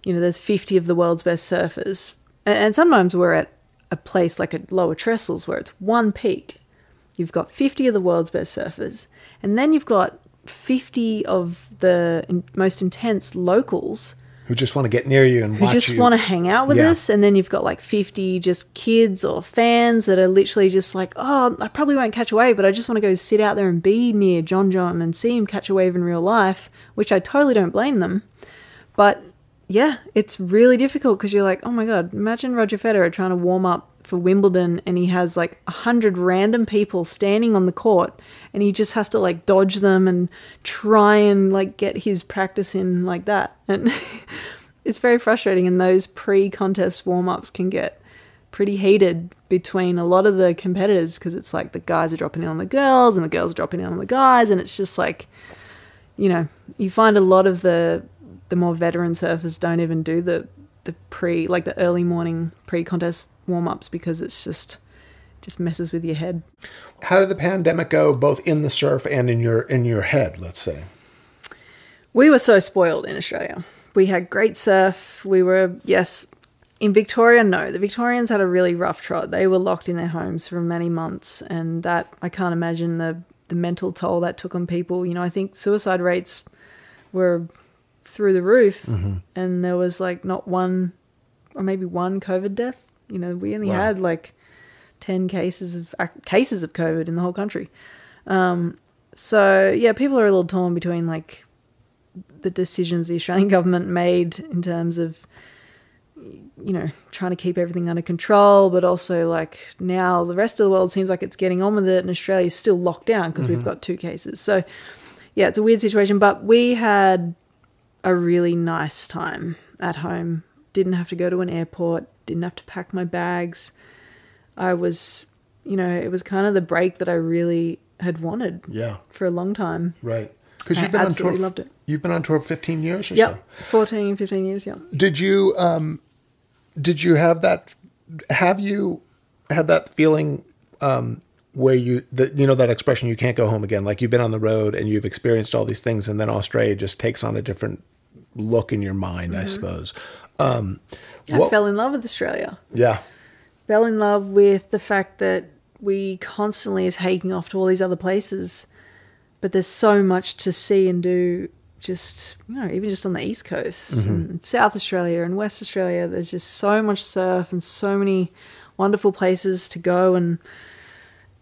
you know, there's 50 of the world's best surfers. And, and sometimes we're at a place like at Lower Trestles where it's one peak. You've got 50 of the world's best surfers. And then you've got 50 of the in- most intense locals Who just want to get near you and who just you. want to hang out with Yeah. us and then you've got like 50 just kids or fans that are literally just like oh i probably won't catch a wave but i just want to go sit out there and be near john john and see him catch a wave in real life which i totally don't blame them but yeah it's really difficult because you're like oh my god imagine roger federer trying to warm up for wimbledon and he has like a hundred random people standing on the court and he just has to like dodge them and try and like get his practice in like that. And [LAUGHS] it's very frustrating and those pre-contest warm-ups can get pretty heated between a lot of the competitors because it's like the guys are dropping in on the girls and the girls are dropping in on the guys and it's just like you know you find a lot of the the more veteran surfers don't even do the the pre like the early morning pre-contest warm-ups because it's just just messes with your head How did the pandemic go, both in the surf and in your in your head? Let's say. We were so spoiled in Australia. We had great surf. We were, yes, in Victoria, no. The Victorians had a really rough trot. They were locked in their homes for many months, and that I can't imagine the the mental toll that took on people. You know, I think suicide rates were through the roof, mm-hmm. and there was like not one, or maybe one COVID death. You know, we only Wow. had like ten cases of ac- cases of COVID in the whole country. Um, so yeah, people are a little torn between like the decisions the Australian [LAUGHS] government made in terms of you know trying to keep everything under control, but also like now the rest of the world seems like it's getting on with it, and Australia's still locked down because we've got two cases. So yeah, it's a weird situation, but we had a really nice time at home. Didn't have to go to an airport. Didn't have to pack my bags. I was, you know, it was kind of the break that I really had wanted Yeah. for a long time. Right. Because you've been on tour. loved it. You've been on tour 15 years or Yep, so. 14, 15 years, yeah. Did you um, did you have that? Have you had that feeling um, where you the, you know that expression you can't go home again? Like you've been on the road and you've experienced all these things, and then Australia just takes on a different look in your mind, I suppose. Um, Yeah, what- I fell in love with Australia. yeah, Fell in love with the fact that we constantly are taking off to all these other places, but there's so much to see and do just you know even just on the east coast and South Australia and West Australia. There's just so much surf and so many wonderful places to go and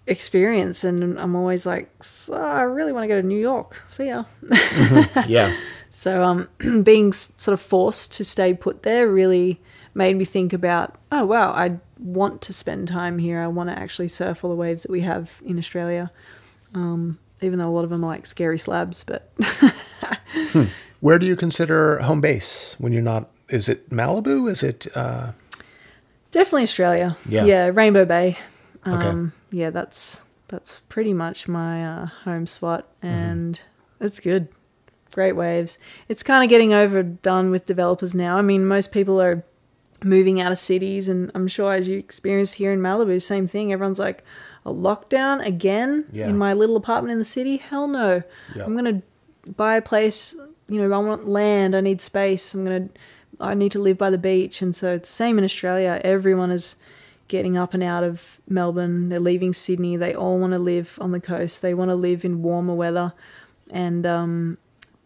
experience. And I'm always like, so I really want to go to New York. See ya. Yeah. [LAUGHS] [LAUGHS] So um, [CLEARS THROAT] being sort of forced to stay put there really made me think about, oh wow, I want to spend time here. I want to actually surf all the waves that we have in Australia. Um, even though a lot of them are like scary slabs, but [LAUGHS] Where do you consider home base when you're not? Is it Malibu? Is it? Uh, definitely Australia. Yeah. yeah, Rainbow Bay. Okay. Um, yeah, that's that's pretty much my uh, home spot, Mm-hmm. and it's good. Great waves. It's kind of getting overdone with developers now. I mean, most people are moving out of cities, and I'm sure as you experienced here in Malibu, same thing. Everyone's like, a lockdown again Yeah. in my little apartment in the city? Hell no. Yeah. I'm gonna buy a place. You know, I want land. I need space. I'm gonna. I need to live by the beach, and so it's the same in Australia. Everyone is getting up and out of Melbourne. They're leaving Sydney. They all want to live on the coast. They want to live in warmer weather, and um,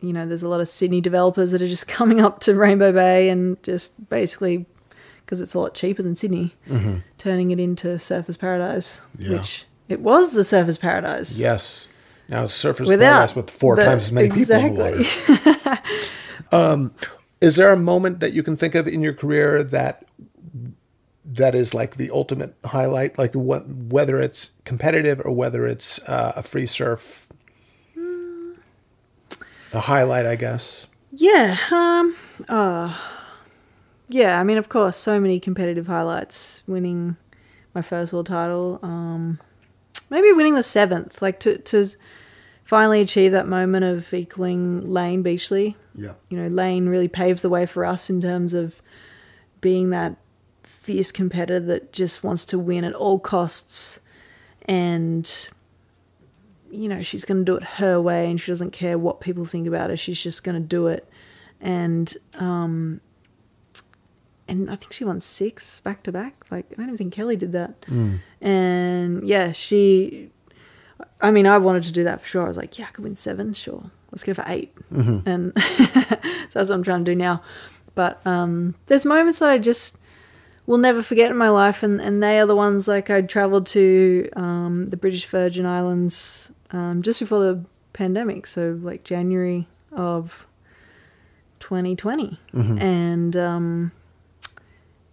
you know, there's a lot of Sydney developers that are just [LAUGHS] coming up to Rainbow Bay and just basically because it's a lot cheaper than Sydney, turning it into Surfers Paradise, Yeah. which it was the Surfers Paradise. yes. Now it's Surfers Without Paradise with four the- times as many people in the water. [LAUGHS] um, is there a moment that you can think of in your career that that is like the ultimate highlight, like what, whether it's competitive or whether it's uh, a free surf? A highlight, I guess. Yeah. Um. Uh, yeah. I mean, of course, so many competitive highlights. Winning my first world title. Um, maybe winning the seventh. Like to to finally achieve that moment of equaling Layne Beachley. Yeah. You know, Layne really paved the way for us in terms of being that fierce competitor that just wants to win at all costs and you know she's going to do it her way and she doesn't care what people think about her. She's just going to do it. And um and i think she won six back to back like i don't even think kelly did that. And yeah she i mean i wanted to do that for sure. I was like yeah i could win seven sure. Let's go for 8 and [LAUGHS] so that's what i'm trying to do now. But um there's moments that i just will never forget in my life, and, and they are the ones like I traveled to um, the British Virgin Islands um, just before the pandemic, so like January of 2020, and um,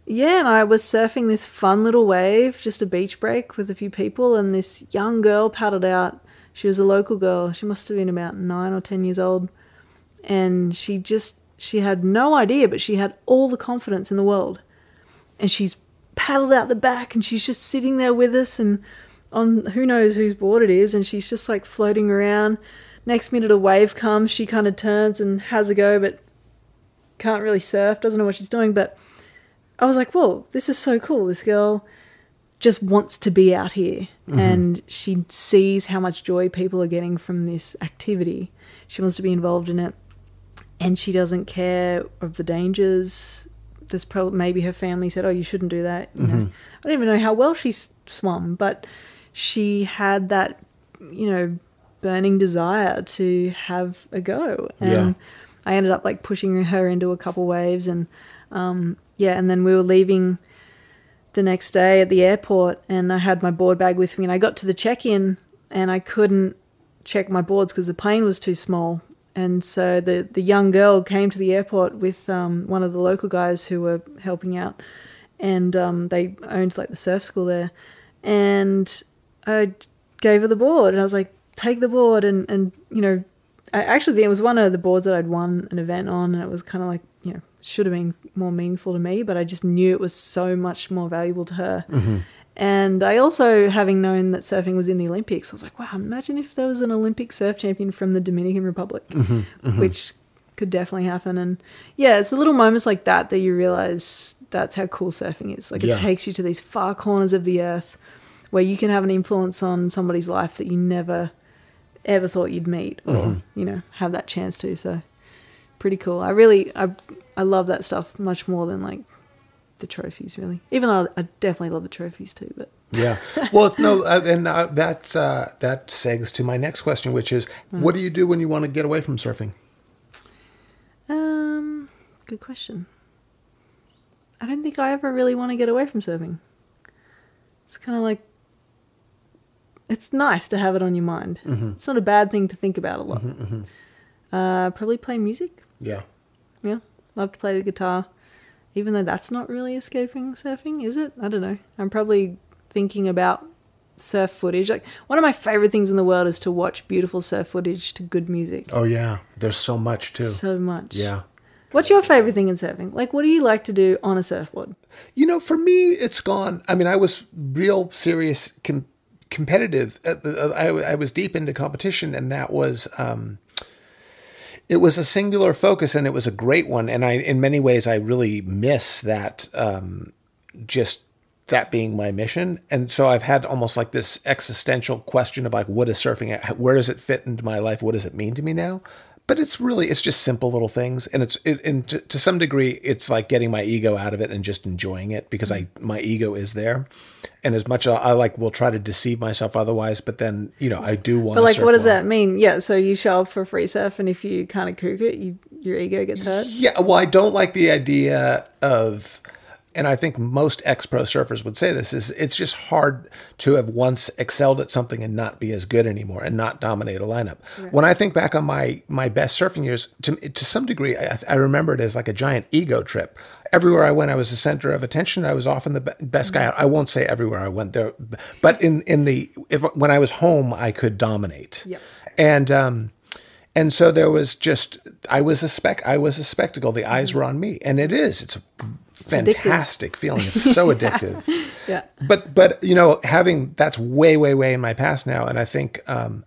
yeah, and I was surfing this fun little wave, just a beach break with a few people, and this young girl paddled out. She was a local girl. She must have been about nine or ten years old, and she just she had no idea, but she had all the confidence in the world and she's paddled out the back and she's just sitting there with us and on who knows whose board it is and she's just like floating around. Next minute a wave comes she kind of turns and has a go but can't really surf doesn't know what she's doing but i was like whoa this is so cool. This girl just wants to be out here. Mm-hmm. And she sees how much joy people are getting from this activity. She wants to be involved in it and she doesn't care of the dangers. There's probably maybe her family said, "Oh, you shouldn't do that." You know, mm-hmm. I don't even know how well she s- swum, but she had that, you know, burning desire to have a go, and Yeah. I ended up like pushing her into a couple waves, and um, yeah, and then we were leaving the next day at the airport, and I had my board bag with me, and I got to the check-in, and I couldn't check my boards because the plane was too small. And so the, the young girl came to the airport with um, one of the local guys who were helping out, and um, they owned like the surf school there. And I gave her the board, and I was like, "Take the board," and and you know, I actually think it was one of the boards that I'd won an event on, and it was kind of like you know should have been more meaningful to me, but I just knew it was so much more valuable to her. Mm-hmm. And I also, having known that surfing was in the Olympics, I was like, wow, imagine if there was an Olympic surf champion from the Dominican Republic, mm-hmm, mm-hmm. which could definitely happen. And yeah, it's the little moments like that that you realize that's how cool surfing is. Like Yeah. it takes you to these far corners of the earth where you can have an influence on somebody's life that you never ever thought you'd meet or, you know, have that chance to. So pretty cool. I really, I, I love that stuff much more than like the trophies, really. Even though I definitely love the trophies too, but Yeah. [LAUGHS] Well, no, uh, and uh, that's uh, that segs to my next question, which is, what do you do when you want to get away from surfing? um Good question. I don't think I ever really want to get away from surfing. It's kind of like it's nice to have it on your mind. Mm-hmm. It's not a bad thing to think about a lot. Uh, probably play music. Yeah. Yeah, love to play the guitar. Even though that's not really escaping surfing, is it? I don't know. I'm probably thinking about surf footage. Like one of my favorite things in the world is to watch beautiful surf footage to good music. Oh yeah. There's so much too. So much. yeah. What's your favorite thing in surfing? Like, what do you like to do on a surfboard? You know, for me, it's gone. I mean, I was real serious com- competitive. At I, I was deep into competition, and that was um, it was a singular focus, and it was a great one. And I, in many ways, I really miss that. Um, just that being my mission, and so I've had almost like this existential question of like, what is surfing? Where does it fit into my life? What does it mean to me now? But it's really it's just simple little things and it's it, and to, to some degree it's like getting my ego out of it and just enjoying it because i mm-hmm. my ego is there and as much as i like will try to deceive myself otherwise but then you know i do want But like, what does that mean? Yeah, so you show up for free surf, and if you kind of kook it, you, your ego gets hurt. yeah well i don't like the idea of and i think most ex-pro surfers would say this is it's just hard to have once excelled at something and not be as good anymore and not dominate a lineup. When i think back on my my best surfing years to, to some degree I, I remember it as like a giant ego trip. Everywhere i went i was the center of attention. I was often the best guy. I won't say everywhere i went there but in in the if when i was home i could dominate. Yep. and um and so there was just I was a spec I was a spectacle. The eyes were on me, and it is. It's a fantastic feeling. It's so [LAUGHS] addictive. Yeah. But but you know having that's way way way in my past now, and I think um,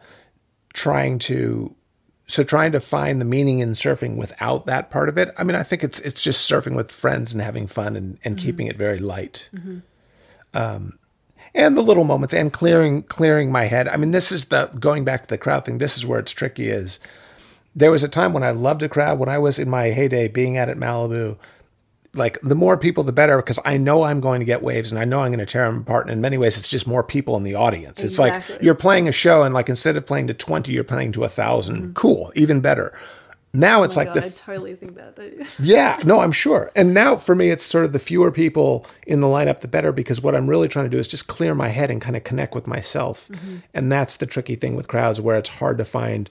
trying to so trying to find the meaning in surfing without that part of it. I mean, I think it's it's just surfing with friends and having fun and, and keeping it very light. Um, and the little moments and clearing clearing my head. I mean, this is the going back to the crowd thing. This is where it's tricky. Is there was a time when I loved a crowd when I was in my heyday, being out at Malibu. Like the more people, the better, because I know I'm going to get waves and I know I'm going to tear them apart. And in many ways, it's just more people in the audience. It's like you're playing a show, and like instead of playing to twenty, you're playing to a 1000 Cool, even better. Now it's Oh like God, the I totally think that. [LAUGHS] Yeah, no, I'm sure. And now for me, it's sort of the fewer people in the lineup, the better, because what I'm really trying to do is just clear my head and kind of connect with myself. And that's the tricky thing with crowds, where it's hard to find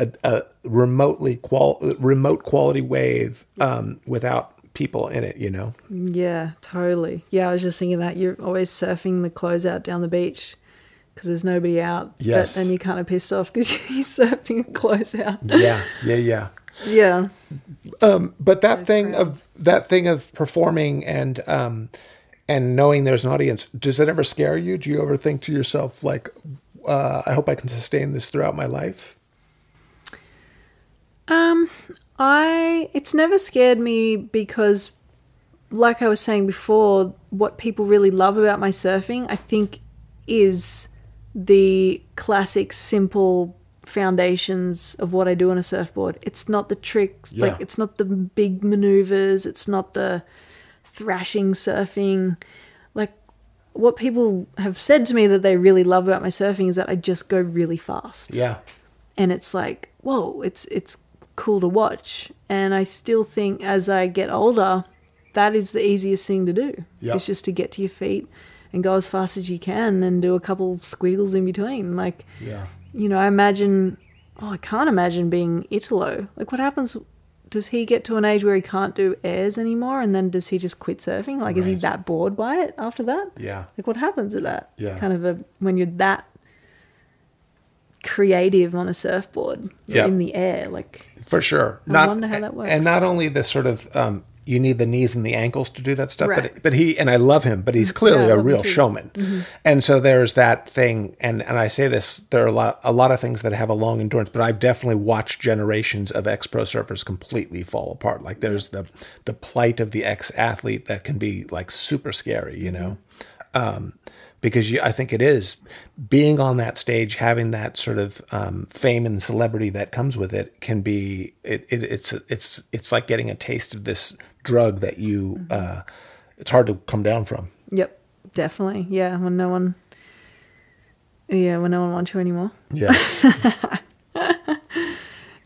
a, a remotely qual remote quality wave um, without people in it. You know? Yeah, totally. Yeah, I was just thinking that you're always surfing the closeout down the beach because there's nobody out. Yes. But then you're kind of pissed off because [LAUGHS] you're surfing a closeout. Yeah, yeah, yeah. Yeah. but that Those thing crowds. of that thing of performing and um and knowing there's an audience does it ever scare you do you ever think to yourself like uh, i hope i can sustain this throughout my life Um, I it's never scared me because, like I was saying before, what people really love about my surfing, I think, is the classic, simple foundations of what I do on a surfboard. It's not the tricks, Yeah. like it's not the big maneuvers. It's not the thrashing surfing. Like what people have said to me that they really love about my surfing is that I just go really fast yeah and it's like whoa it's it's cool to watch. And i still think as i get older that is the easiest thing to do. Yeah. it's just to get to your feet and go as fast as you can and do a couple squiggles in between. Like yeah. you know i imagine oh i can't imagine being italo. Like what happens does he get to an age where he can't do airs anymore and then does he just quit surfing? Like is he that bored by it after that? Yeah. Like what happens at that? Yeah. kind of a when you're that creative on a surfboard in the air like for sure I wonder how that works. and not only the sort of um you need the knees and the ankles to do that stuff Right. Mm-hmm. but but he and I love him but he's clearly Yeah, a real too. Mm-hmm. showman and so there's that thing and and I say this there are a lot a lot of things that have a long endurance but I've definitely watched generations of ex pro surfers completely fall apart like there's the the plight of the ex athlete that can be like super scary you know um, because you, I think it is being on that stage, having that sort of um, fame and celebrity that comes with it can be it, it it's it's it's like getting a taste of this drug that you uh, it's hard to come down from. yep definitely yeah when no one yeah when no one wants you anymore Yeah, [LAUGHS]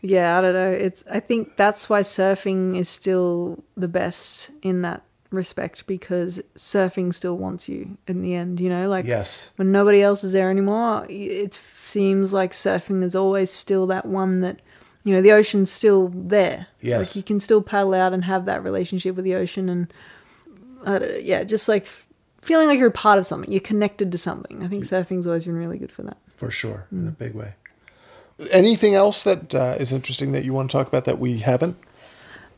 yeah, I don't know. It's I think that's why surfing is still the best in that respect because surfing still wants you in the end, you know? Like Yes. when nobody else is there anymore, it seems like surfing is always still that one that you know, the ocean's still there. Yes. Like you can still paddle out and have that relationship with the ocean and don't- yeah, just like feeling like you're a part of something. You're connected to something. I think surfing's always been really good for that. For sure, in a big way. Anything else that uh, is interesting that you want to talk about that we haven't?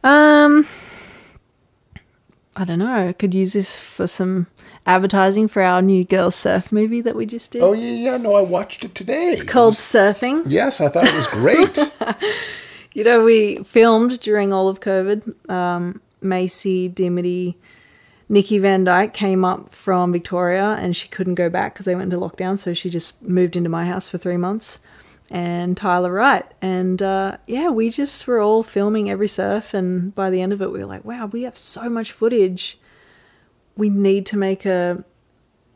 Um, I don't know. Could use this for some advertising for our new girls surf movie that we just did. Oh yeah, yeah. No, I watched it today. It's called Surfing. Yes, I thought it was great. [LAUGHS] [LAUGHS] You know, we filmed during all of COVID. Um, Macy, Dimity, Nikki Van Dijk came up from Victoria and she couldn't go back because they went into lockdown. So she just moved into my house for three months. And Tyler Wright. And uh, yeah, we just were all filming every surf. And by the end of it, we were like, wow, we have so much footage. We need to make a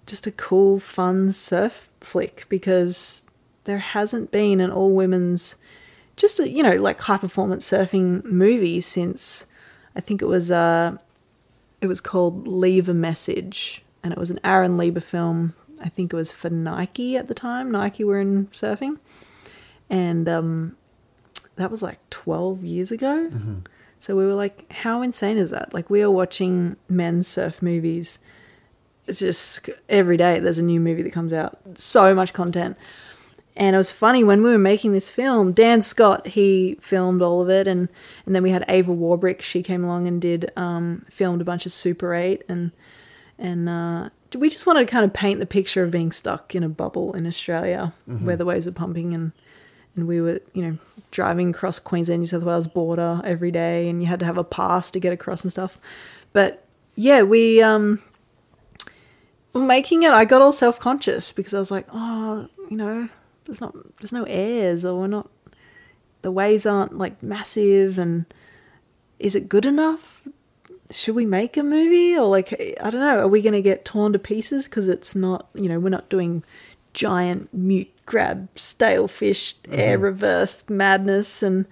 just a cool, fun surf flick because there hasn't been an all women's just a, you know like high performance surfing movie since I think it was uh it was called Leave a Message and it was an Aaron Lieber film. I think it was for Nike at the time. Nike were in surfing, and um, that was like twelve years ago. So we were like, how insane is that? Like we are watching men's surf movies. It's just every day there's a new movie that comes out. So much content. And it was funny when we were making this film, Dan Scott, he filmed all of it and, and then we had Ava Warbrick, she came along and did um, filmed a bunch of Super 8 and and uh, we just wanted to kind of paint the picture of being stuck in a bubble in Australia where the waves are pumping and and we were, you know, driving across Queensland New South Wales border every day and you had to have a pass to get across and stuff. But yeah, we um making it I got all self conscious because I was like, oh, you know, there's not there's no airs or we're not the waves aren't like massive and is it good enough? Should we make a movie or like I don't know, are we going to get torn to pieces because it's not, you know, we're not doing giant mute grab stale fish mm-hmm. air reverse madness and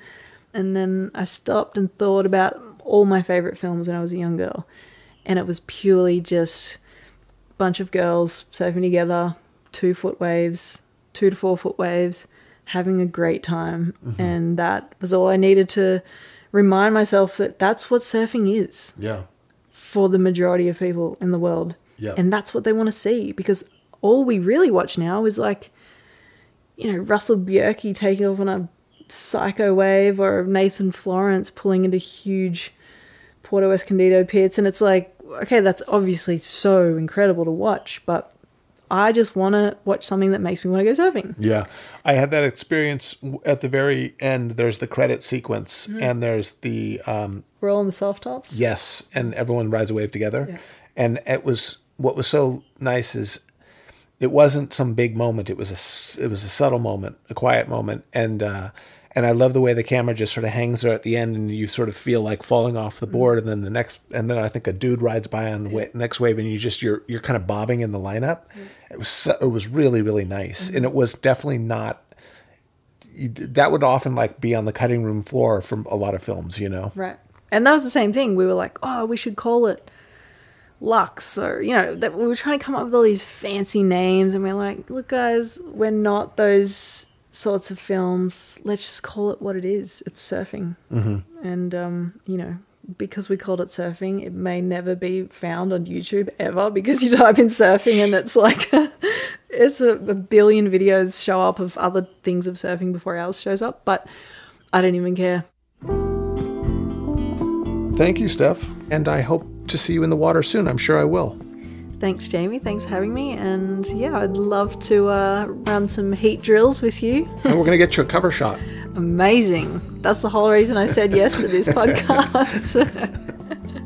and then I stopped and thought about all my favorite films when I was a young girl and it was purely just a bunch of girls surfing together, two foot waves, two to four foot waves, having a great time. Mm-hmm. And that was all I needed to remind myself that that's what surfing is yeah. for the majority of people in the world. Yeah. And that's what they want to see because all we really watch now is like, you know, Russell Bierke taking off on a psycho wave or Nathan Florence pulling into huge Porto Escondido pits. And it's like, okay, that's obviously so incredible to watch, but I just want to watch something that makes me want to go surfing. Yeah. I had that experience at the very end. There's the credit sequence Mm-hmm. and there's the um, We're all in the soft tops. yes, and everyone rides a wave together. Yeah. And it was what was so nice is it wasn't some big moment. It was a it was a subtle moment, a quiet moment, and uh, and I love the way the camera just sort of hangs there at the end, and you sort of feel like falling off the mm. board, and then the next, and then I think a dude rides by on the wa- next wave, and you just you're you're kind of bobbing in the lineup. Mm. It was so, it was really really nice, and mm-hmm. it was definitely not. That would often like be on the cutting room floor from a lot of films, you know. Right. And that was the same thing. We were like, oh, we should call it Lux or, you know, that we were trying to come up with all these fancy names. And we're like, look, guys, we're not those sorts of films. Let's just call it what it is. It's surfing. Mm-hmm. And, um, you know, because we called it surfing, it may never be found on YouTube ever because you type in surfing and it's like, [LAUGHS] it's a, a billion videos show up of other things of surfing before ours shows up. But I don't even care. Thank you, Steph, and I hope to see you in the water soon. I'm sure I will. Thanks, Jamie. Thanks for having me. And yeah, I'd love to uh, run some heat drills with you. And we're gonna get you a cover shot. [LAUGHS] Amazing. That's the whole reason I said yes to this [LAUGHS] podcast.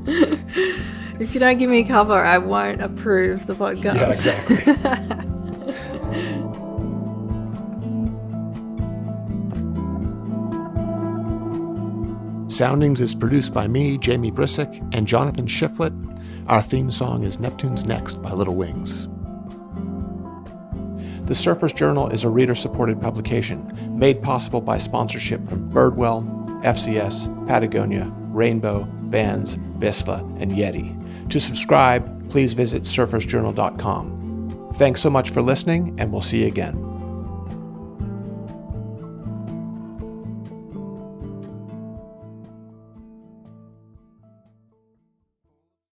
[LAUGHS] if you don't give me a cover, I won't approve the podcast. Yeah, exactly. Soundings is produced by me, Jamie Brisick, and Jonathan Shifflett. Our theme song is Neptune's Next by Little Wings. The Surfer's Journal is a reader supported publication made possible by sponsorship from Birdwell, FCS, Patagonia, Rainbow, Vans, Vissla, and Yeti. To subscribe, please visit surfersjournal.com. Thanks so much for listening, and we'll see you again.